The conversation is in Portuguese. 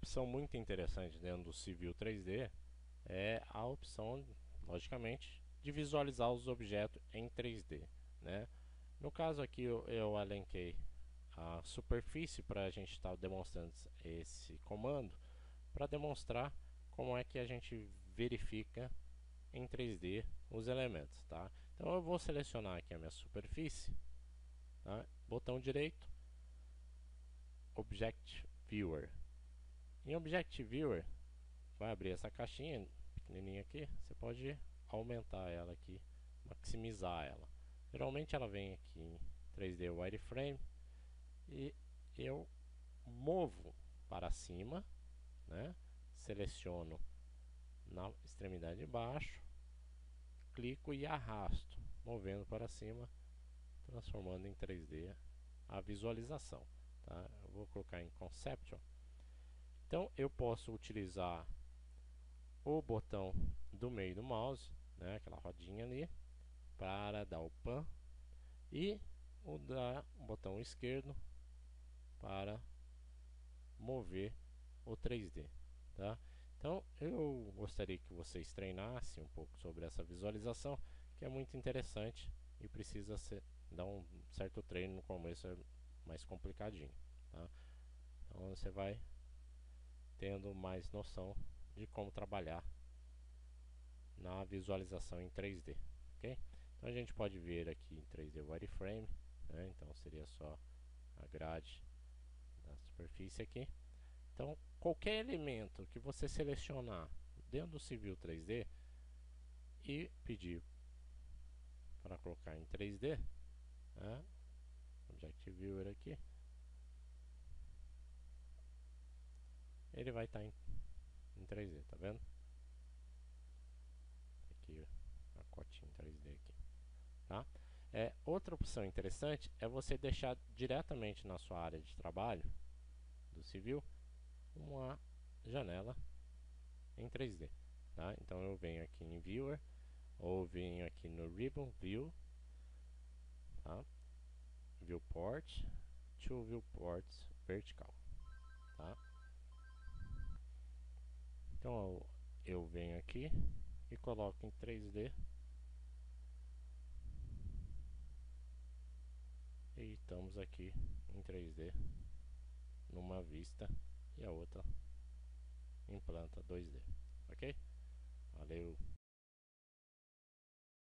opção muito interessante dentro do Civil 3D é a opção, logicamente, de visualizar os objetos em 3D. Né? No caso aqui eu, eu alenquei a superfície para a gente estar tá demonstrando esse comando para demonstrar como é que a gente verifica em 3D os elementos, tá? Então eu vou selecionar aqui a minha superfície, tá? botão direito, Object Viewer. Em Object Viewer, vai abrir essa caixinha pequenininha aqui, você pode aumentar ela aqui, maximizar ela. Geralmente ela vem aqui em 3D Wireframe e eu movo para cima, né? seleciono na extremidade de baixo, clico e arrasto, movendo para cima, transformando em 3D a visualização. Tá? Eu vou colocar em Conceptual. Então eu posso utilizar o botão do meio do mouse, né, aquela rodinha ali, para dar o pan e o da o botão esquerdo para mover o 3D, tá? Então, eu gostaria que vocês treinassem um pouco sobre essa visualização, que é muito interessante e precisa ser, dar um certo treino no começo, é mais complicadinho. Tá? Então, você vai tendo mais noção de como trabalhar na visualização em 3D. ok? Então, a gente pode ver aqui em 3D wireframe, né? então seria só a grade da superfície aqui. Então, qualquer elemento que você selecionar dentro do Civil 3D e pedir para colocar em 3D, né? Object Viewer aqui, ele vai estar tá em, em 3D, tá vendo? Aqui a cotinha em 3D aqui, tá? É, outra opção interessante é você deixar diretamente na sua área de trabalho do civil uma janela em 3D. Tá? Então eu venho aqui em Viewer, ou venho aqui no Ribbon View, tá? Viewport, to Viewports Vertical. Tá? Então eu, eu venho aqui e coloco em 3D. E estamos aqui em 3D numa vista e a outra em planta 2D, ok? Valeu!